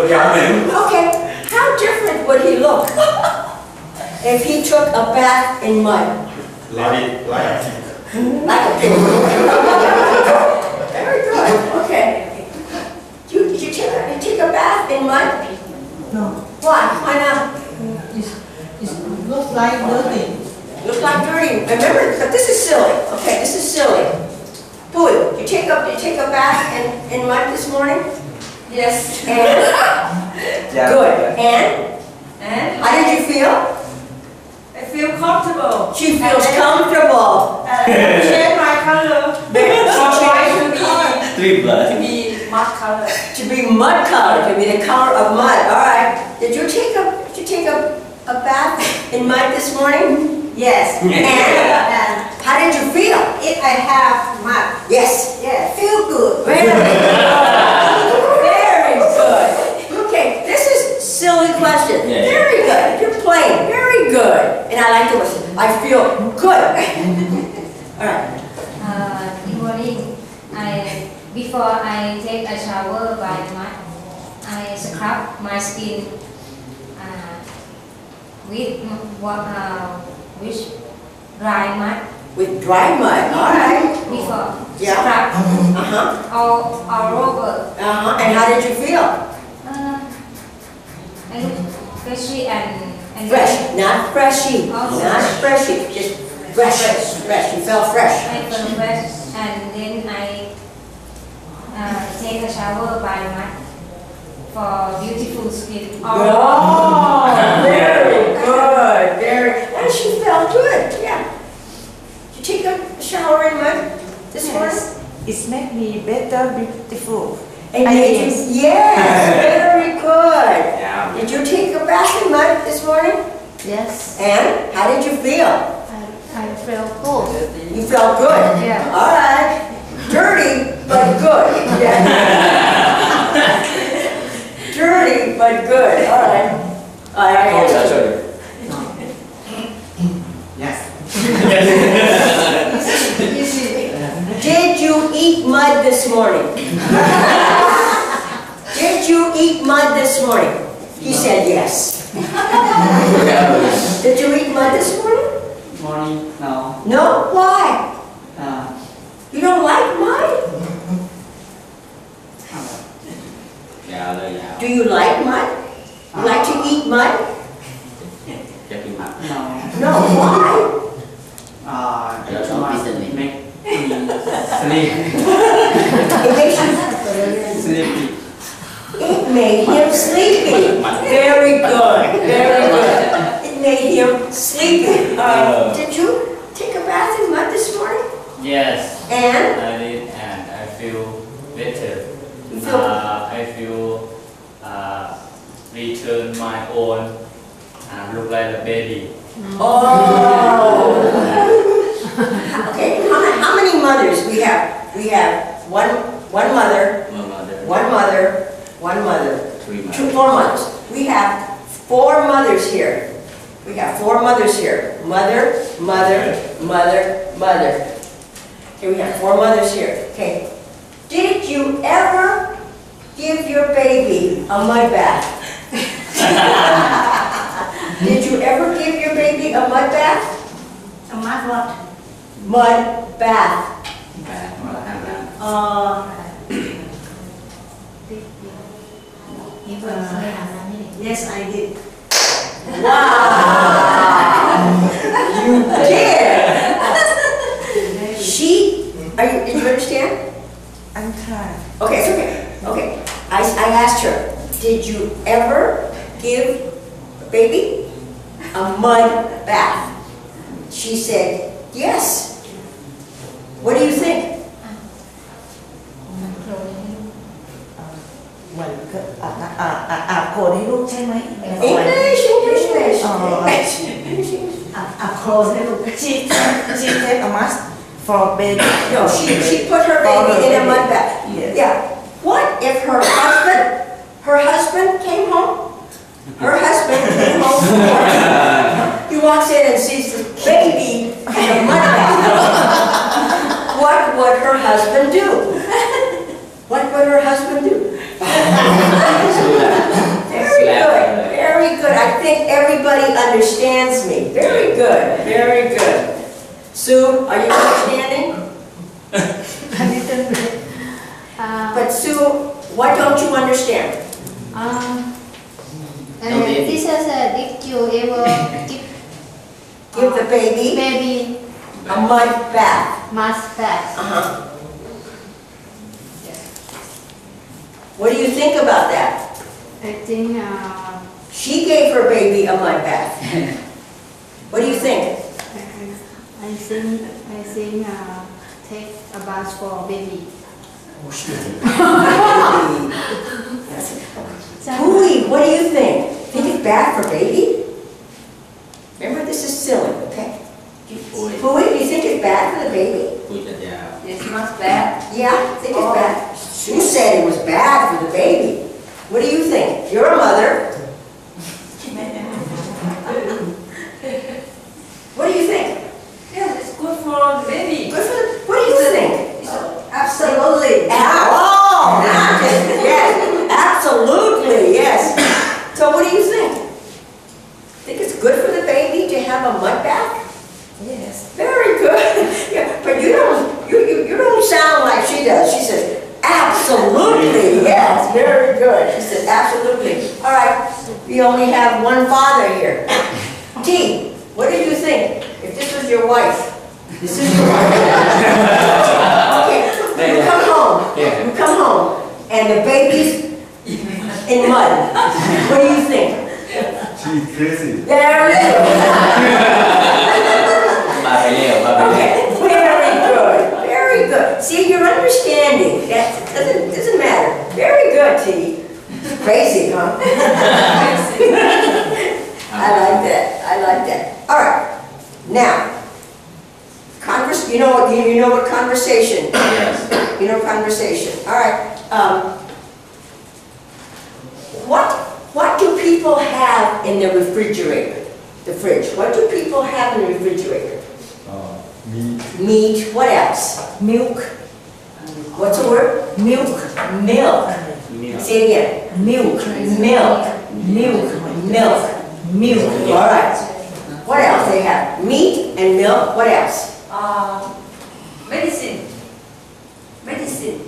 put on him. Okay, how different would he look if he took a bath in mud? Like, like. Like a pig. Very good, okay. You, you, take, you take a bath in mud? No. Why? Why not? It, it looks like nothing. Looks like dirty. Remember, but this is silly. Okay, this is silly. Boo, you take up you take a bath in, in mud this morning? Yes. And? yeah, Good. And? And? How did you feel? I feel comfortable. She feels and comfortable. And I change my color. to be, to be mud color. To be mud color, to be the color of mud. All right. Did you take a, did you take a, a bath in mud this morning? Yes. and, and how did you feel? If I have mud. Yes. Yes. Feel good. Really? good. Very good. And I like to listen. I feel good. All right. Uh, good morning. I before I take a shower by mud, I scrub my skin uh, with what uh, with dry mud With dry mud. All right. before Yeah. scrub Uh-huh. all all over. Uh-huh. And how did you feel? Uh, I look freshy and and Fresh. Not freshy. Not freshy. Just fresh. Fresh. You felt fresh. I feel fresh and then I uh, take a shower by mud for beautiful skin. Oh, very good. Very. And she felt good. Yeah. Did you take a shower in mud this morning? Yes, it's make me better, beautiful. And I made yes, very good. Yeah. Did you take a bath in mud this morning? Yes. And how did you feel? I, I felt cool. You felt good? Yeah. All right. Dirty, but good. Yeah. Dirty, but good. All right. I, I oh, that's yes. Did you eat mud this morning? you eat mud this morning? He no. said yes. Did you eat mud this morning? Morning, no. No? Why? Uh, you don't like mud? yeah, yeah. Do you like mud? Like to eat mud? No. No, why? Uh, I don't know. Sleep. made him sleepy. Very good, very good. It made him sleepy. Uh, did you take a bath in mud this morning? Yes. And? I did, and I feel better. So. Uh, I feel uh, return my own and look like a baby. Oh. okay. How, how many mothers we have? We have one one mother, one mother, one mother, one mother. Three mothers. Two, four mothers. We have four mothers here. We have four mothers here. Mother, mother, mother, mother. Here we have four mothers here. Okay. Did you ever give your baby a mud bath? Did you ever give your baby a mud bath? A mud what? Mud bath. Bath. Uh, Uh, yes, I did. Wow! You did! She, are you, did you understand? I'm tired. Okay, it's okay, okay. I, I asked her, did you ever give a baby a mud bath? She said, yes. What do you think? อาบน้ำอาบอาบอาบโคลนให้ลูกใช่ไหม English, English, English. Oh. English.อาบอาบโคลนให้ลูก she she take a mask for baby No, she, she put her baby in a mud bath. Yes. Yeah. What if her husband, her husband came home? Her husband came home from work. He walks in and sees the baby in a mud bath. What would her husband do? What would her husband do? think everybody understands me. Very good, very good. Sue, are you understanding? A little bit. Uh, But Sue, what don't you understand? um, uh, No, baby. teacher said, did you ever give Give the baby baby a mud bath. mask bath? Uh-huh. What do you think about that? I think, uh, She gave her baby a mud bath. What do you think? I I think, I think, uh, take a bath for a baby. Pooey, what do you think? Think it's bad for baby? Remember, this is silly, okay? Ui, Pooey, do you think it's bad for the baby? ui chặt già. It's not bad. Yeah, think it's bad. Sue said it was bad for the baby. What do you think? You're a mother. What do you think? Yes, it's good for the baby. Good for the, what do you think? Absolutely. Oh, yes, absolutely, yes. So what do you think? Think it's good for the baby to have a mud bath? Yes. Very good. Yeah, but you don't, you, you, you don't sound like she does. She says, absolutely, yes, very good. She says, absolutely. All right, we only have one father here. T, what do you think? If this was your wife, this is your wife. Okay, you come home, you come home, and the baby's in mud. What do you think? She's crazy. There we go. Ba phải liều, ba phải liều. Okay, very good, very good. See, you're understanding, that doesn't, doesn't matter. Very good, T. Crazy, huh? I like that, I like that. All right, now, convers, you know, what you you know what conversation, Yes. you know conversation, all right. Um, What, what do people have in the refrigerator, the fridge? What do people have in the refrigerator? Uh, meat. Meat, what else? Milk. What's the word? Milk. Milk. Milk. Say it again. Milk. Milk. Milk. Milk. Milk. All right. What else they have? Meat and milk. What else? Uh, medicine. Medicine.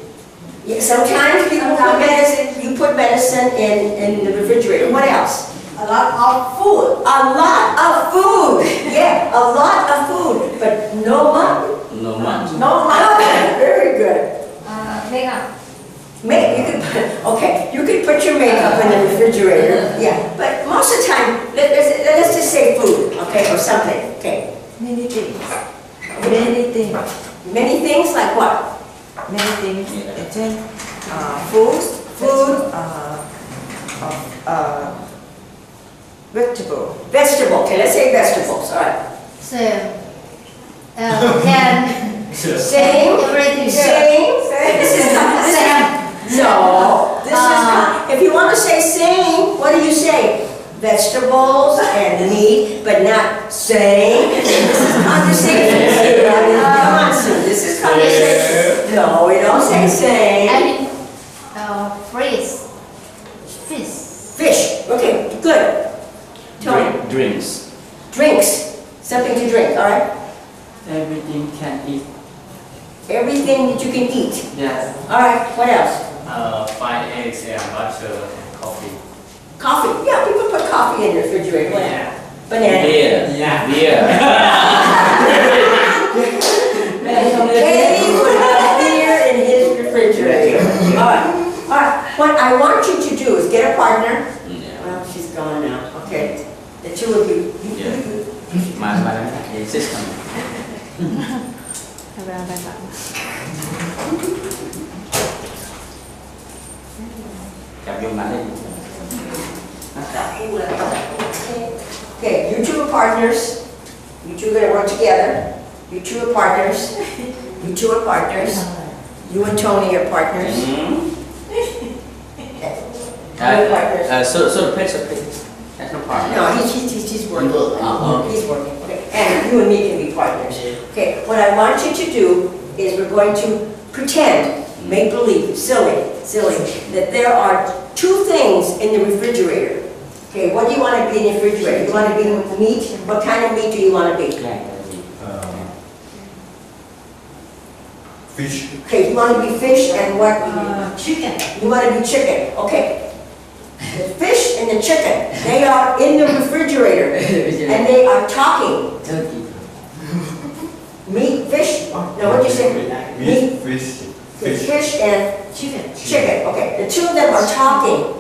Yeah, sometimes people put medicine, you put medicine in, in the refrigerator. What else? A lot of food. A lot of food. Yeah, a lot of food, but no money. No much. No money. Very good. Uh, makeup. Make, you could put, okay, you could put your makeup in the refrigerator, yeah, but most of the time, let, let's, let's just say food, okay, or something, okay. Many things. Many things. Many things like what? Many things. Actually, uh, food, food, uh, uh, uh, vegetable. Vegetable, okay, let's say vegetables, all right. Same. Uh, can Same, everything. same, this is, this is, no, this is, Uh, if you want to say same, what do you say? Vegetables and meat, but not same, this is conversation. Come on, Sue, this is conversation. No, we don't say I mean, uh, freeze. Fish. Fish, okay, good. Tony, Drink- Drinks. drinks, something to drink, all right? Everything can eat. Everything that you can eat. Yes. All right, what else? Uh, fried eggs and butter and coffee. Coffee, yeah, people put coffee in the refrigerator. What else? Banana. Beer. Yeah. Beer. Katie would have beer in his refrigerator. All right, all right. What I want you to do is get a partner. Yeah. Well, she's gone now, okay. The two of you. Yeah. Mà mà là cái system. Chọc vô mặt đi. Okay, you two are partners. You two are gonna work together. You two are partners. You two are partners. You and Tony are partners. Ừ. You are partners. Uh, so, so the place, the place. That's no problem. No, he's, he's, he's- working. Okay. He's working, okay. And you and me can be partners. Okay, what I want you to do is we're going to pretend, make believe, silly, silly, that there are two things in the refrigerator. Okay, what do you want to be in the refrigerator? You want to be meat? What kind of meat do you want to be? Um, fish. Okay, you want to be fish and what? Uh, chicken. You want to be chicken. Okay. The fish and the chicken, they are in the refrigerator and they are talking. Turkey. Meat, fish? No, what did you say? Meat, fish. Fish. fish and chicken. Chicken. Okay, the two of them are talking,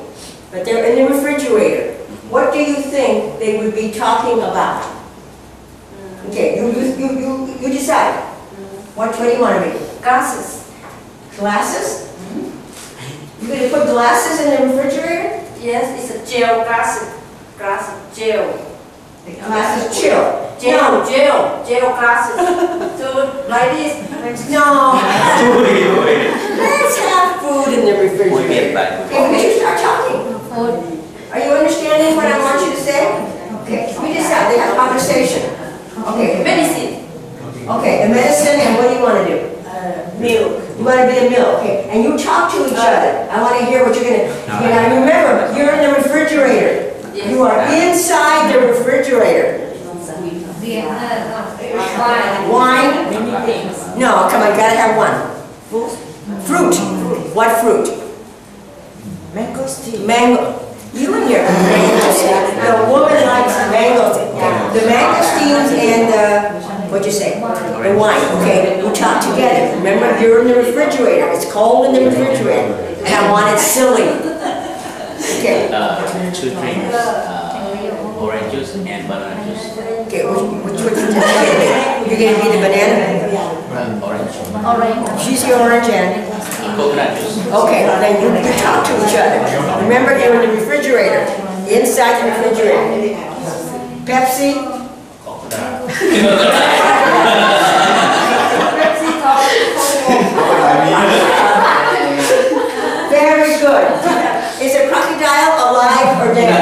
but they're in the refrigerator. What do you think they would be talking about? Mm. Okay, you, you, you, you decide. Mm. What, what do you want to be? Glasses. Glasses? Mm-hmm. You're going to put glasses in the refrigerator? Yes, it's a gel glasses. Glass gel. The glass chill. Gel, no. gel, gel glasses. so like this. No. Let's have food in the refrigerator. We'll get back. Okay, we should start talking. Food. Are you understanding what I want you to say? Okay, we decide, they have a conversation. Okay, Medicine. okay, the medicine and what do you wanna do? Milk. You wanna be the mill, okay, and you talk to each other. I wanna hear what you're gonna, you gotta remember, you're in the refrigerator. You are inside the refrigerator. beer uh, wine Wine? many things No, come on, you gotta have one. Fruit. What fruit? Mango. Mango. You and your mangoes. The woman likes the mangoes. The mangosteens and the, what'd you say? The wine, okay? You talk together. Remember, you're in the refrigerator. It's cold in the refrigerator. And I want it silly. Okay, uh, two drinks uh, orange juice and banana juice okay, which, which, which, you're gonna be the banana? orange orange She's the orange and, coconut juice okay, then you, you talk to each other. Remember, you're in the refrigerator, inside the refrigerator. Pepsi, crocodile very good. Is a crocodile alive or dead?